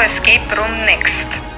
escape room next.